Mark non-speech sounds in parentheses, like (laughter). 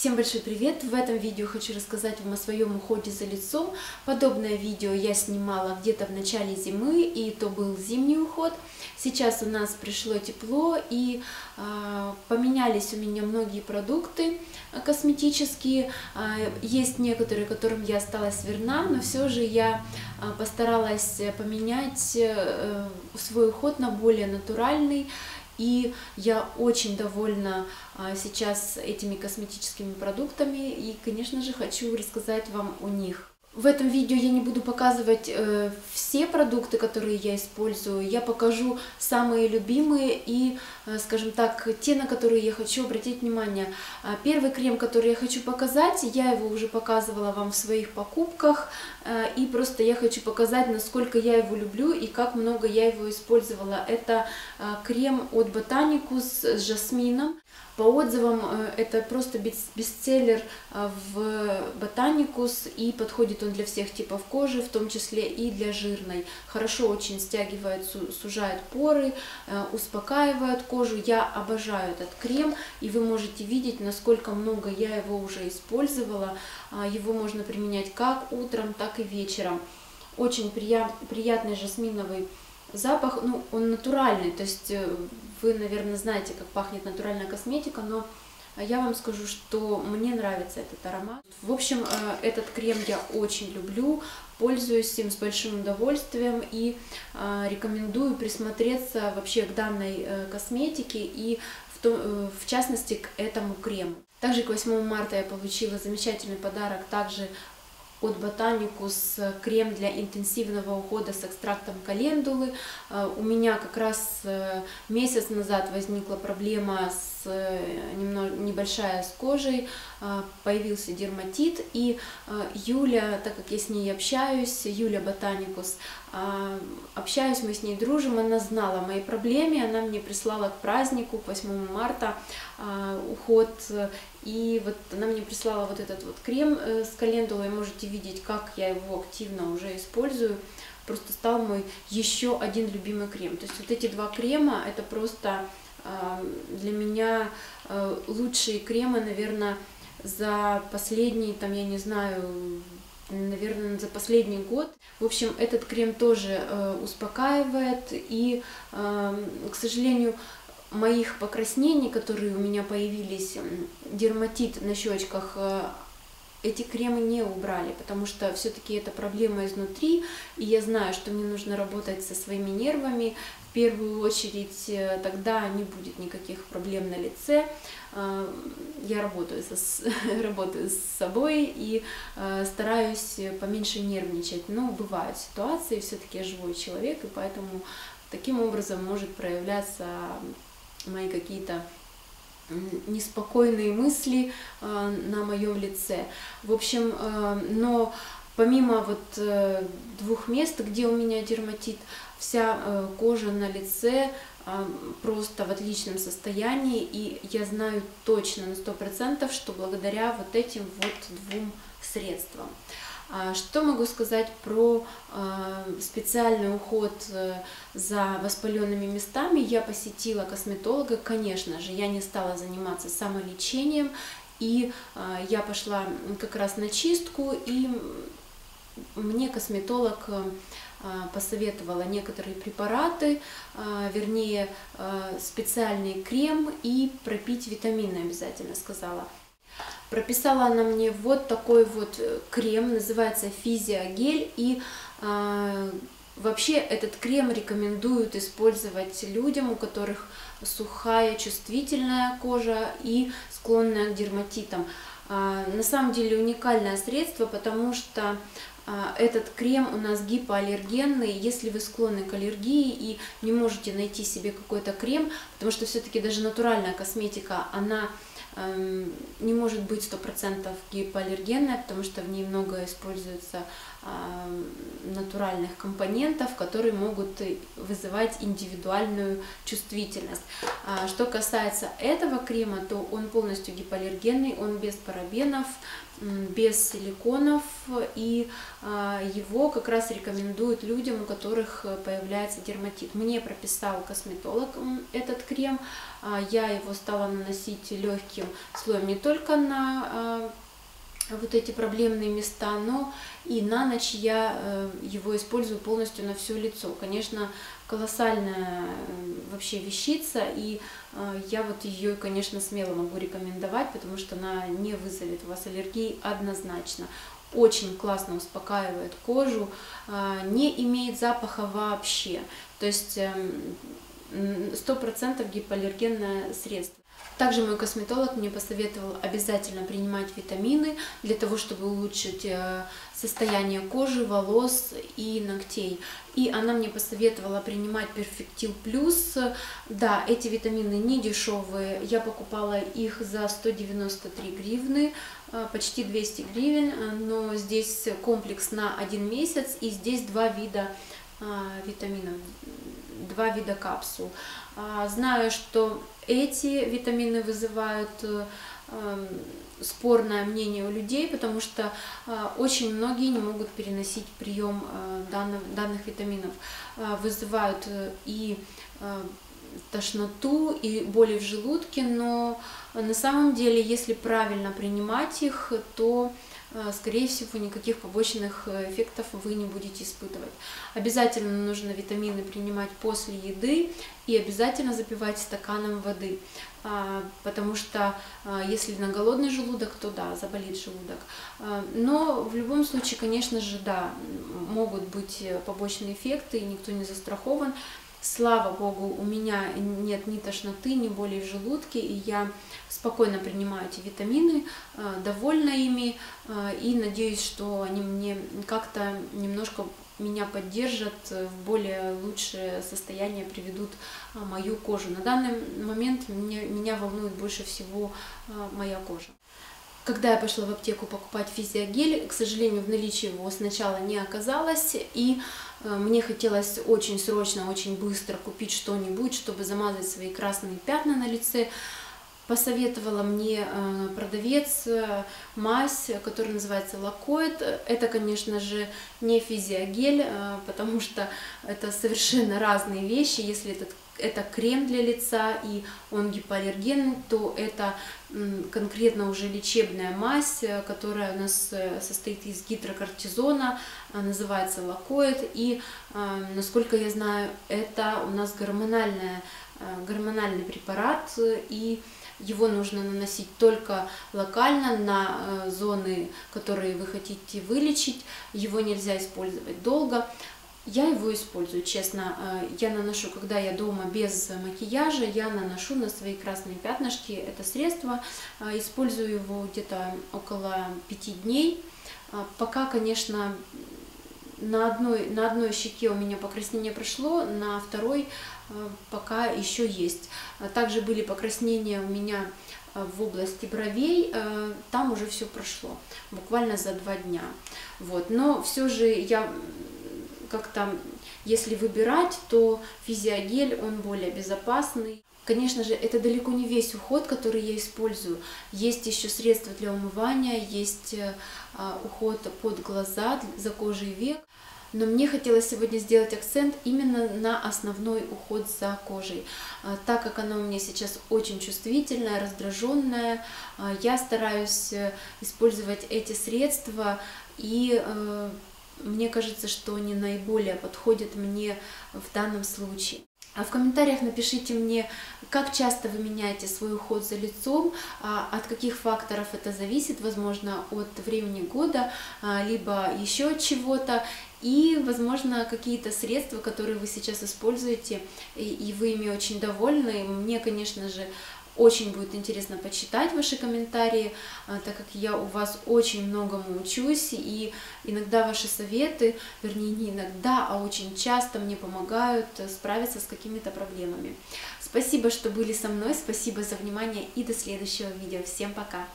Всем большой привет! В этом видео хочу рассказать вам о своем уходе за лицом. Подобное видео я снимала где-то в начале зимы, и то был зимний уход. Сейчас у нас пришло тепло, и э, поменялись у меня многие продукты косметические. Э, есть некоторые, которым я осталась верна, но все же я э, постаралась поменять э, свой уход на более натуральный и я очень довольна а, сейчас этими косметическими продуктами и, конечно же, хочу рассказать вам о них. В этом видео я не буду показывать э, все продукты, которые я использую. Я покажу самые любимые и, э, скажем так, те, на которые я хочу обратить внимание. А, первый крем, который я хочу показать, я его уже показывала вам в своих покупках. Э, и просто я хочу показать, насколько я его люблю и как много я его использовала. Это э, крем от Botanicus с жасмином. По отзывам это просто бестселлер в Ботаникус и подходит он для всех типов кожи, в том числе и для жирной. Хорошо очень стягивает, сужает поры, э, успокаивает кожу. Я обожаю этот крем и вы можете видеть, насколько много я его уже использовала. А, его можно применять как утром, так и вечером. Очень приятный жасминовый запах, ну, он натуральный, то есть вы, наверное, знаете, как пахнет натуральная косметика, но я вам скажу, что мне нравится этот аромат. В общем, э, этот крем я очень люблю, пользуюсь им с большим удовольствием и э, рекомендую присмотреться вообще к данной э, косметике и в частности к этому крему. Также к 8 марта я получила замечательный подарок также от Botanicus крем для интенсивного ухода с экстрактом календулы. Э, у меня как раз э, месяц назад возникла проблема с э, небольшая с кожей, появился дерматит, и Юля, так как я с ней общаюсь, Юля Ботаникус, общаюсь, мы с ней дружим, она знала о моей проблеме, она мне прислала к празднику, к 8 марта, уход и вот она мне прислала вот этот вот крем э, с календулой, можете видеть, как я его активно уже использую. Просто стал мой еще один любимый крем. То есть вот эти два крема, это просто для меня э, лучшие кремы, наверное, за последний, там, я не знаю, наверное, за последний год. В общем, этот крем тоже э, успокаивает и, э, к сожалению, моих покраснений, которые у меня появились, дерматит на щечках, э, эти кремы не убрали, потому что все-таки это проблема изнутри, и я знаю, что мне нужно работать со своими нервами. Первую очередь э, тогда не будет никаких проблем на лице. Э, я работаю, со, (laughs) работаю с собой и стараюсь поменьше нервничать. Но бывают ситуации, все-таки я живой человек, и поэтому таким образом может проявляться мои какие-то неспокойные мысли э, на моем лице. В общем, э, но помимо вот э, двух мест, где у меня дерматит, вся кожа на лице просто в отличном состоянии, и я знаю точно на сто процентов, что благодаря вот этим вот двум средствам. А что могу сказать про специальный уход э, за воспаленными местами? Я посетила косметолога, конечно же, я не стала заниматься самолечением, и я пошла как раз на чистку, и мне косметолог э, посоветовала некоторые препараты, вернее специальный крем и пропить витамины обязательно сказала. Прописала она мне вот такой вот э, крем, называется Физиогель, и э, вообще этот крем рекомендуют использовать людям, у которых сухая, чувствительная кожа и склонная к дерматитам. Э, на самом деле уникальное средство, потому что этот крем у нас гипоаллергенный, если вы склонны к аллергии и не можете найти себе какой-то крем, потому что все-таки даже натуральная косметика, она Эм, не может быть сто процентов гипоаллергенная, потому что в ней много используется натуральных компонентов, которые могут вызывать индивидуальную чувствительность. А что касается этого крема, то он полностью гипоаллергенный, он без парабенов, без силиконов, и а, его как раз рекомендуют людям, у которых появляется дерматит. Мне прописал косметолог этот крем, а, я его стала наносить легким слоем не только на а, вот эти проблемные места, но и на ночь я э, его использую полностью на все лицо. Конечно, колоссальная э, вообще вещица, и э, я вот ее, конечно, смело могу рекомендовать, потому что она не вызовет у вас аллергии однозначно. Очень классно успокаивает кожу, не имеет запаха вообще. То есть эм, сто процентов гипоаллергенное средство. Также мой косметолог мне посоветовал обязательно принимать витамины для того, чтобы улучшить э, состояние кожи, волос и ногтей. И она мне посоветовала принимать Перфектил Плюс. Да, эти витамины не дешевые. Я покупала их за 193 гривны, э, почти 200 гривен. Но здесь комплекс на один месяц и здесь два вида э, витаминов, два вида капсул. А, знаю, что эти витамины вызывают э, эм, спорное мнение у людей, потому что э, очень многие не могут переносить прием э, данных, данных витаминов. Вызывают и тошноту, и боли в желудке, но на самом деле, если правильно принимать их, то скорее всего, никаких побочных э, эффектов вы не будете испытывать. Обязательно нужно витамины принимать после еды и обязательно запивать стаканом воды, а, потому что а, если на голодный желудок, то да, заболит желудок. А, но в любом случае, конечно же, да, могут быть побочные эффекты, и никто не застрахован. Слава Богу, у меня нет ни тошноты, ни боли в желудке, и я спокойно принимаю эти витамины, э, довольна ими, э, и надеюсь, что они мне как-то немножко меня поддержат, в более лучшее состояние приведут э, мою кожу. На данный момент меня, меня волнует больше всего моя кожа. Когда я пошла в аптеку покупать физиогель, к сожалению, в наличии его сначала не оказалось, и Э, мне хотелось очень срочно, очень быстро купить что-нибудь, чтобы замазать свои красные пятна на лице. Посоветовала мне э, продавец э, мазь, которая называется Лакоид. Это, конечно же, не физиогель, потому что это совершенно разные вещи. Если этот это крем для лица и он гипоаллергенный, то это конкретно уже лечебная мазь, э, которая у нас э, состоит из гидрокортизона, а, называется лакоид, и, насколько я знаю, это у нас гормональная, э, гормональный препарат, и его нужно наносить только локально на зоны, которые вы хотите вылечить, его нельзя использовать долго. Я его использую, честно. Э, я наношу, когда я дома без макияжа, я наношу на свои красные пятнышки это средство. Э, использую его где-то около пяти дней. Э, пока, конечно, на одной, на одной щеке у меня покраснение прошло, на второй пока еще есть. Также были покраснения у меня в области бровей, там уже все прошло, буквально за два дня. Вот. Но все же я как-то, если выбирать, то физиогель, он более безопасный. Конечно же, это далеко не весь уход, который я использую. Есть еще средства для умывания, есть э, а, уход под глаза, за кожей век. Но мне хотелось сегодня сделать акцент именно на основной уход за кожей. А, так как она у меня сейчас очень чувствительная, раздраженная, а, я стараюсь э, использовать эти средства и э, мне кажется, что они наиболее подходят мне в данном случае. А в комментариях напишите мне, как часто вы меняете свой уход за лицом, а, от каких факторов это зависит, возможно, от времени года, а, либо еще от чего-то, и, возможно, какие-то средства, которые вы сейчас используете, и вы ими очень довольны. Мне, конечно же, очень будет интересно почитать ваши комментарии, а, так как я у вас очень многому учусь, и иногда ваши советы, вернее не иногда, а очень часто мне помогают справиться с какими-то проблемами. Спасибо, что были со мной, спасибо за внимание и до следующего видео. Всем пока!